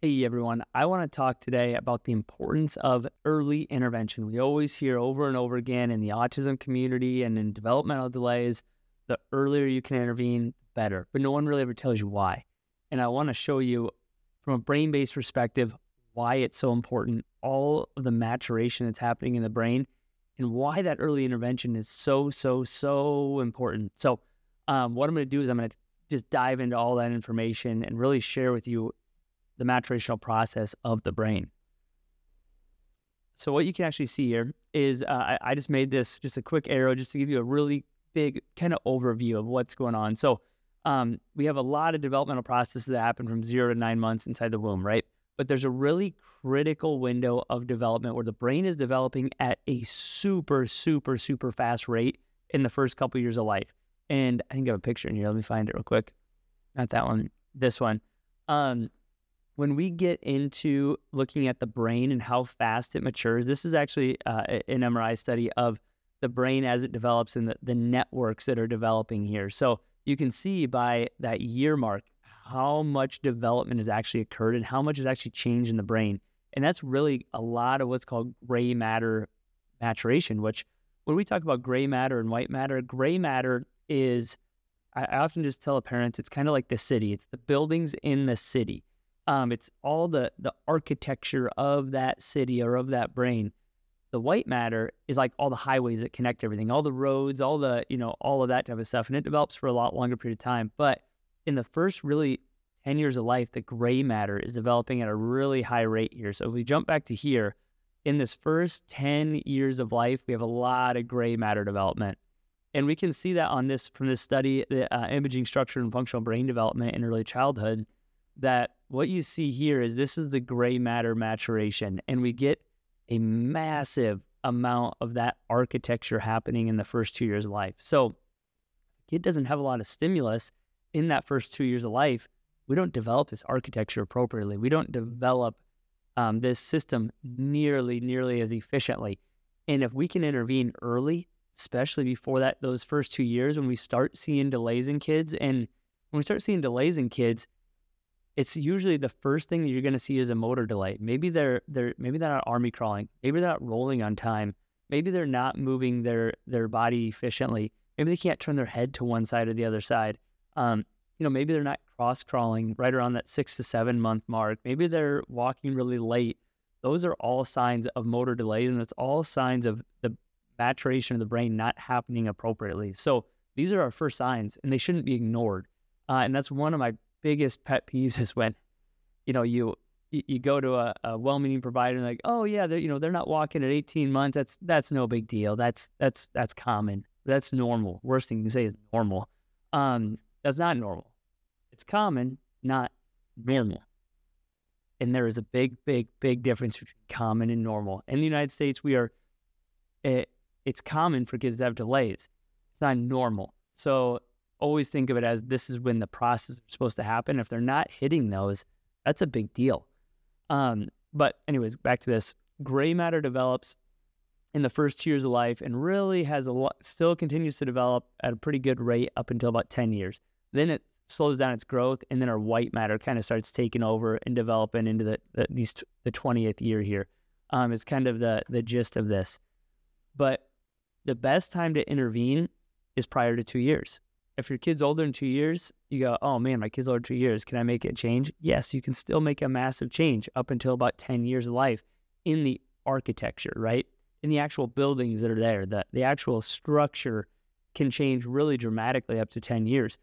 Hey everyone, I want to talk today about the importance of early intervention. We always hear over and over again in the autism community and in developmental delays, the earlier you can intervene, the better. But no one really ever tells you why. And I want to show you from a brain based perspective why it's so important, all of the maturation that's happening in the brain, and why that early intervention is so, so, so important. So, um, what I'm going to do is I'm going to just dive into all that information and really share with you the maturational process of the brain. So what you can actually see here is uh, I, I, just made this just a quick arrow just to give you a really big kind of overview of what's going on. So um, we have a lot of developmental processes that happen from zero to nine months inside the womb, right? But there's a really critical window of development where the brain is developing at a super, super, super fast rate in the first couple of years of life. And I think I have a picture in here. Let me find it real quick. Not that one. This one. Um, when we get into looking at the brain and how fast it matures, this is actually uh, an MRI study of the brain as it develops and the, the networks that are developing here. So you can see by that year mark how much development has actually occurred and how much has actually changed in the brain. And that's really a lot of what's called gray matter maturation, which when we talk about gray matter and white matter, gray matter is, I often just tell parents, it's kind of like the city, it's the buildings in the city. Um, it's all the the architecture of that city or of that brain. The white matter is like all the highways that connect everything, all the roads, all the you know all of that type of stuff, and it develops for a lot longer period of time. But in the first really ten years of life, the gray matter is developing at a really high rate here. So if we jump back to here, in this first ten years of life, we have a lot of gray matter development. And we can see that on this from this study, the uh, imaging structure and functional brain development in early childhood that what you see here is this is the gray matter maturation, and we get a massive amount of that architecture happening in the first two years of life. So, kid doesn't have a lot of stimulus in that first two years of life. We don't develop this architecture appropriately. We don't develop um, this system nearly, nearly as efficiently. And if we can intervene early, especially before that, those first two years, when we start seeing delays in kids, and when we start seeing delays in kids, it's usually the first thing that you're going to see is a motor delay. Maybe they're they're maybe they're not army crawling. Maybe they're not rolling on time. Maybe they're not moving their their body efficiently. Maybe they can't turn their head to one side or the other side. Um, you know, maybe they're not cross crawling right around that six to seven month mark. Maybe they're walking really late. Those are all signs of motor delays, and it's all signs of the maturation of the brain not happening appropriately. So these are our first signs, and they shouldn't be ignored. Uh, and that's one of my biggest pet peeves is when, you know, you you go to a, a well-meaning provider and like, oh yeah, they're you know they're not walking at 18 months. That's that's no big deal. That's that's that's common. That's normal. Worst thing you can say is normal. Um, that's not normal. It's common, not normal. And there is a big, big, big difference between common and normal. In the United States, we are it, it's common for kids to have delays. It's not normal. So always think of it as this is when the process is supposed to happen. If they're not hitting those, that's a big deal. Um, but anyways, back to this. Gray matter develops in the first two years of life and really has a lot, still continues to develop at a pretty good rate up until about 10 years. Then it slows down its growth, and then our white matter kind of starts taking over and developing into the, the these the 20th year here. Um, it's kind of the the gist of this. But the best time to intervene is prior to two years if your kid's older than two years, you go, oh man, my kid's older two years. Can I make a change? Yes, you can still make a massive change up until about 10 years of life in the architecture, right? In the actual buildings that are there, the, the actual structure can change really dramatically up to 10 years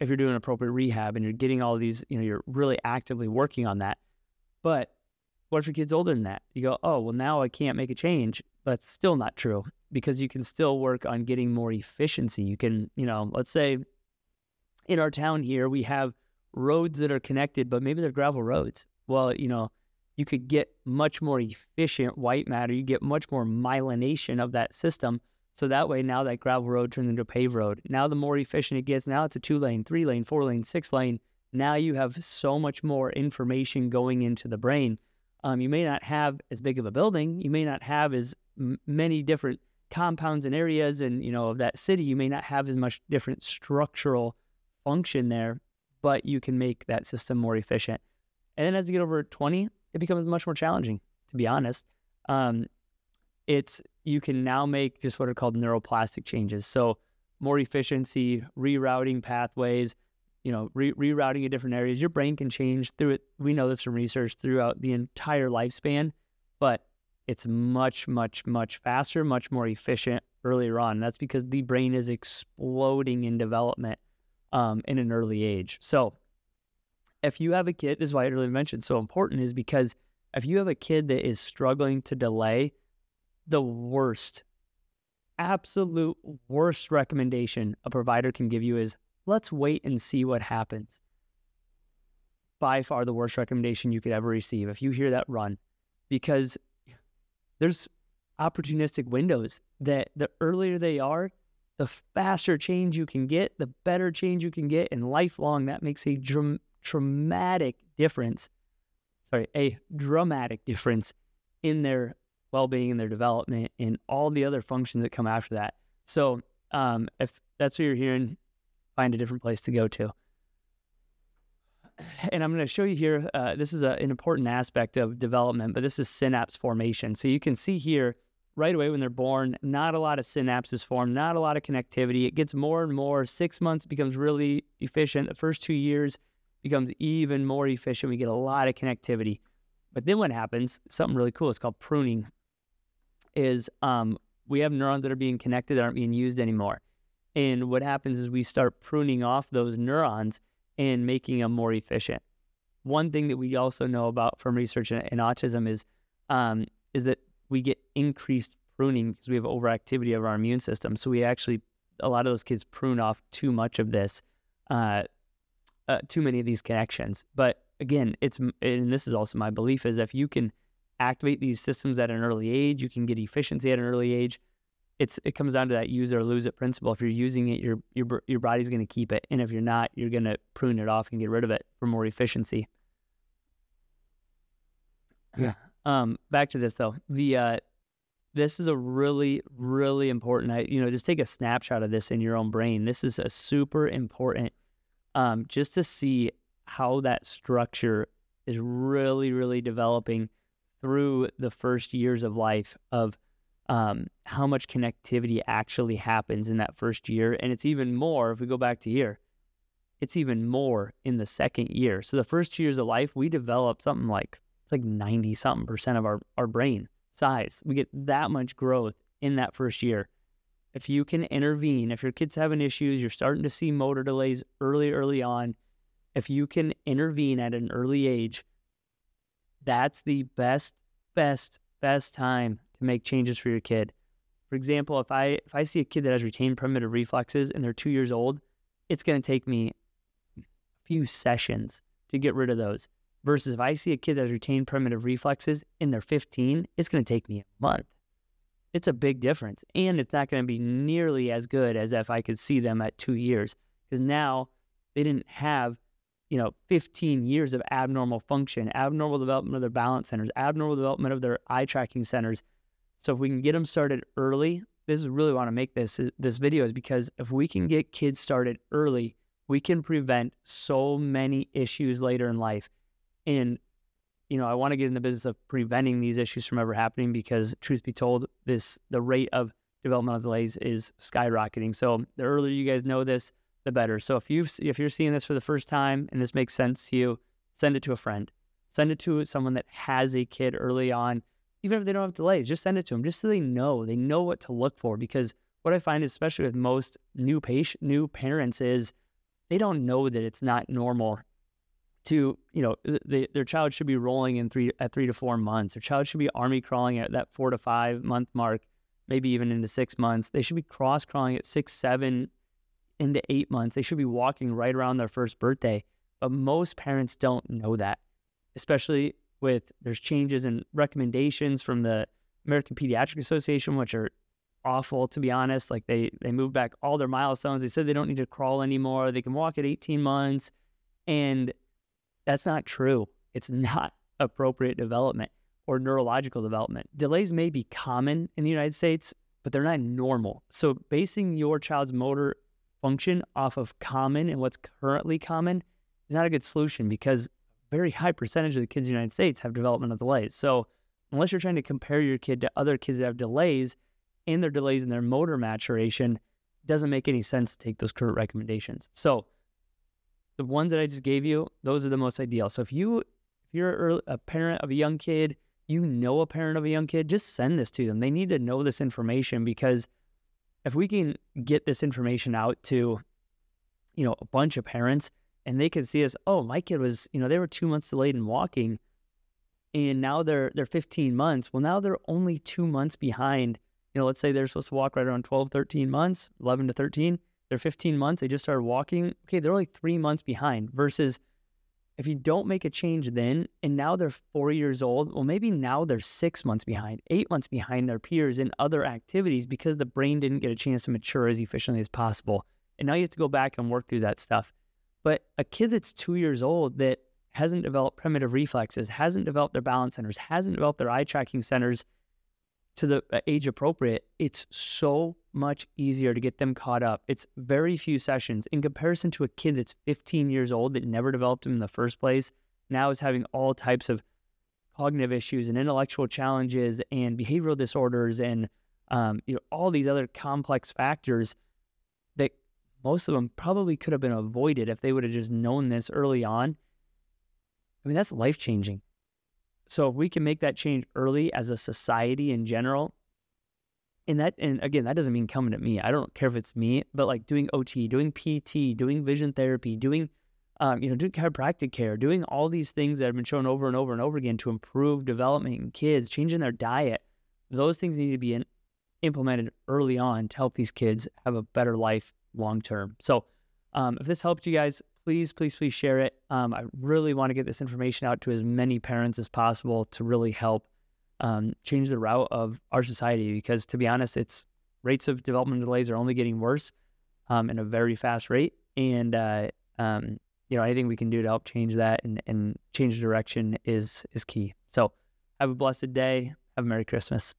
if you're doing appropriate rehab and you're getting all these, you know, you're really actively working on that. But what if your kid's older than that? You go, oh, well, now I can't make a change, but still not true because you can still work on getting more efficiency. You can, you know, let's say in our town here, we have roads that are connected, but maybe they're gravel roads. Well, you know, you could get much more efficient white matter. You get much more myelination of that system. So that way, now that gravel road turns into a paved road. Now, the more efficient it gets, now it's a two lane, three lane, four lane, six lane. Now you have so much more information going into the brain. Um, you may not have as big of a building. You may not have as many different compounds and areas and you know of that city you may not have as much different structural function there but you can make that system more efficient And then as you get over 20, it becomes much more challenging, to be honest. Um, it's you can now make just what are called neuroplastic changes. So more efficiency, rerouting pathways, you know, re- rerouting in different areas. Your brain can change through it. We know this from research throughout the entire lifespan, but it's much, much, much faster, much more efficient earlier on. That's because the brain is exploding in development um, in an early age. So if you have a kid, this is why I earlier mentioned so important is because if you have a kid that is struggling to delay, the worst, absolute worst recommendation a provider can give you is let's wait and see what happens. By far the worst recommendation you could ever receive. If you hear that, run because there's opportunistic windows that the earlier they are, the faster change you can get, the better change you can get, and lifelong that makes a dram- dramatic difference. Sorry, a dramatic difference in their well-being and their development and all the other functions that come after that. So, um, if that's what you're hearing, find a different place to go to and I'm going to show you here. Uh, this is a, an important aspect of development, but this is synapse formation. So you can see here right away when they're born, not a lot of synapses form, not a lot of connectivity. It gets more and more. Six months becomes really efficient. The first two years becomes even more efficient. We get a lot of connectivity. But then what happens? Something really cool. It's called pruning. Is um, we have neurons that are being connected that aren't being used anymore. And what happens is we start pruning off those neurons and making them more efficient. One thing that we also know about from research in, in autism is um, is that we get increased pruning because we have overactivity of our immune system. So we actually a lot of those kids prune off too much of this, uh, uh, too many of these connections. But again, it's and this is also my belief is if you can activate these systems at an early age, you can get efficiency at an early age it's it comes down to that use it or lose it principle. If you're using it, your your your body's going to keep it, and if you're not, you're going to prune it off and get rid of it for more efficiency. Yeah. Um. Back to this though. The uh, this is a really really important. I you know just take a snapshot of this in your own brain. This is a super important. Um, just to see how that structure is really really developing through the first years of life of um, how much connectivity actually happens in that first year. And it's even more if we go back to here, it's even more in the second year. So the first two years of life, we develop something like it's like 90 something percent of our, our brain size. We get that much growth in that first year. If you can intervene, if your kid's having issues, you're starting to see motor delays early, early on. If you can intervene at an early age, that's the best, best, best time make changes for your kid. For example, if I if I see a kid that has retained primitive reflexes and they're two years old, it's going to take me a few sessions to get rid of those. Versus if I see a kid that has retained primitive reflexes and they're 15, it's going to take me a month. It's a big difference. And it's not going to be nearly as good as if I could see them at two years. Because now they didn't have, you know, 15 years of abnormal function, abnormal development of their balance centers, abnormal development of their eye tracking centers, so if we can get them started early, this is really want to make this uh, this video is because if we can get kids started early, we can prevent so many issues later in life. And you know, I want to get in the business of preventing these issues from ever happening because truth be told, this the rate of developmental delays is skyrocketing. So the earlier you guys know this, the better. So if you if you're seeing this for the first time and this makes sense to you, send it to a friend. Send it to someone that has a kid early on even if they don't have delays, just send it to them just so they know. They know what to look for because what I find, especially with most new patient, new parents, is they don't know that it's not normal to, you know, they, their child should be rolling in three at three to four months. Their child should be army crawling at that four to five month mark, maybe even into six months. They should be cross crawling at six, seven, into eight months. They should be walking right around their first birthday. But most parents don't know that, especially with there's changes and recommendations from the American Pediatric Association, which are awful to be honest. Like they they moved back all their milestones. They said they don't need to crawl anymore. They can walk at 18 months, and that's not true. It's not appropriate development or neurological development. Delays may be common in the United States, but they're not normal. So basing your child's motor function off of common and what's currently common is not a good solution because very high percentage of the kids in the United States have developmental delays. So unless you're trying to compare your kid to other kids that have delays and their delays in their motor maturation, doesn't make any sense to take those current recommendations. So the ones that I just gave you, those are the most ideal. So if you if you're a parent of a young kid, you know a parent of a young kid, just send this to them. They need to know this information because if we can get this information out to, you know, a bunch of parents and they could see us, oh, my kid was, you know, they were two months delayed in walking and now they're they're 15 months. Well, now they're only two months behind. You know, let's say they're supposed to walk right around 12, 13 months, 11 to 13. They're 15 months. They just started walking. Okay, they're only three months behind versus if you don't make a change then and now they're four years old, well, maybe now they're six months behind, eight months behind their peers in other activities because the brain didn't get a chance to mature as efficiently as possible. And now you have to go back and work through that stuff. But a kid that's two years old that hasn't developed primitive reflexes, hasn't developed their balance centers, hasn't developed their eye tracking centers to the uh, age appropriate, it's so much easier to get them caught up. It's very few sessions in comparison to a kid that's 15 years old that never developed them in the first place, now is having all types of cognitive issues and intellectual challenges and behavioral disorders and um, you know all these other complex factors most of them probably could have been avoided if they would have just known this early on. I mean, that's life changing. So if we can make that change early as a society in general, and that and again, that doesn't mean coming at me. I don't care if it's me, but like doing OT, doing PT, doing vision therapy, doing um, you know, doing chiropractic care, doing all these things that have been shown over and over and over again to improve development in kids, changing their diet. Those things need to be in, implemented early on to help these kids have a better life long term. So, um, if this helped you guys, please, please, please share it. Um, I really want to get this information out to as many parents as possible to really help um, change the route of our society. Because to be honest, its rates of development delays are only getting worse um, in a very fast rate, and uh, um, you know anything we can do to help change that and, and change direction is is key. So have a blessed day. Have a Merry Christmas.